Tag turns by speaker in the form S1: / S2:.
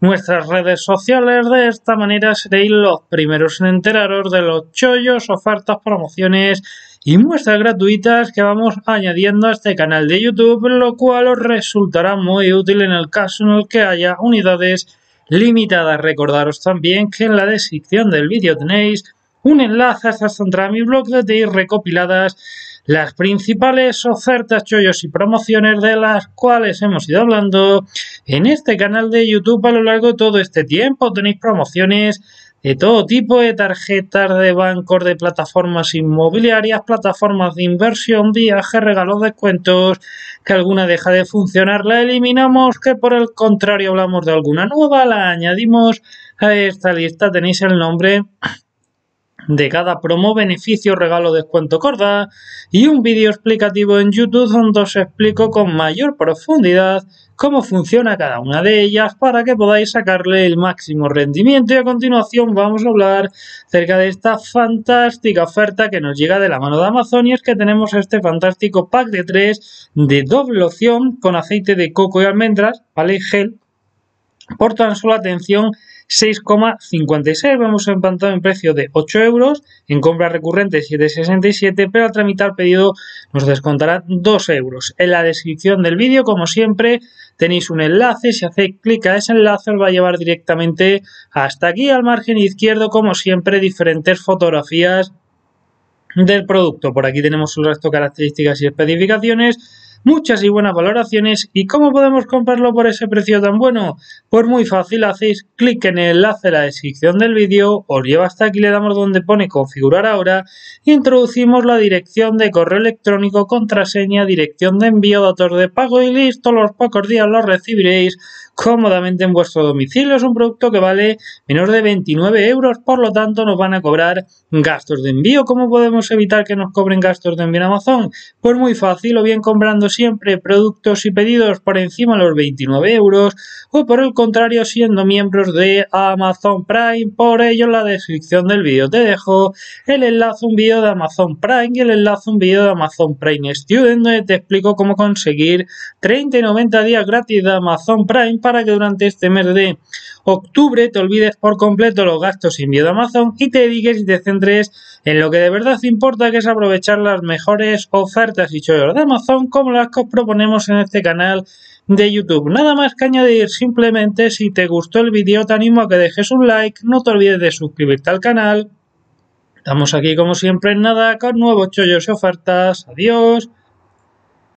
S1: nuestras redes sociales. De esta manera seréis los primeros en enteraros de los chollos, ofertas, promociones y muestras gratuitas que vamos añadiendo a este canal de YouTube, lo cual os resultará muy útil en el caso en el que haya unidades limitadas. Recordaros también que en la descripción del vídeo tenéis un enlace hasta central mi blog de recopiladas las principales ofertas, chollos y promociones de las cuales hemos ido hablando en este canal de YouTube a lo largo de todo este tiempo. Tenéis promociones de todo tipo de tarjetas de bancos, de plataformas inmobiliarias, plataformas de inversión, viajes, regalos, descuentos, que alguna deja de funcionar, la eliminamos, que por el contrario hablamos de alguna nueva, la añadimos a esta lista. Tenéis el nombre de cada promo, beneficio, regalo, descuento, corda y un vídeo explicativo en YouTube donde os explico con mayor profundidad cómo funciona cada una de ellas para que podáis sacarle el máximo rendimiento y a continuación vamos a hablar acerca de esta fantástica oferta que nos llega de la mano de Amazon y es que tenemos este fantástico pack de 3 de doble opción con aceite de coco y almendras, ¿vale? Gel por tan solo atención 6,56. Vemos en pantalla en precio de 8 euros, en compra recurrente 7,67, pero al tramitar pedido nos descontará 2 euros. En la descripción del vídeo, como siempre, tenéis un enlace. Si hacéis clic a ese enlace, os va a llevar directamente hasta aquí al margen izquierdo, como siempre, diferentes fotografías del producto. Por aquí tenemos el resto de características y especificaciones muchas y buenas valoraciones. ¿Y cómo podemos comprarlo por ese precio tan bueno? Pues muy fácil, hacéis clic en el enlace de la descripción del vídeo, os lleva hasta aquí, le damos donde pone configurar ahora, introducimos la dirección de correo electrónico, contraseña, dirección de envío, datos de pago y listo, los pocos días lo recibiréis cómodamente en vuestro domicilio. Es un producto que vale menos de 29 euros, por lo tanto nos van a cobrar gastos de envío. ¿Cómo podemos evitar que nos cobren gastos de envío en Amazon? Pues muy fácil, o bien comprando siempre productos y pedidos por encima de los 29 euros, o por el contrario siendo miembros de Amazon Prime. Por ello en la descripción del vídeo te dejo el enlace un vídeo de Amazon Prime y el enlace un vídeo de Amazon Prime Student donde te explico cómo conseguir 30 y 90 días gratis de Amazon Prime que durante este mes de octubre te olvides por completo los gastos miedo a Amazon y te dediques y te centres en lo que de verdad importa que es aprovechar las mejores ofertas y chollos de Amazon como las que os proponemos en este canal de YouTube. Nada más que añadir, simplemente si te gustó el vídeo te animo a que dejes un like, no te olvides de suscribirte al canal. Estamos aquí como siempre en nada con nuevos chollos y ofertas. Adiós.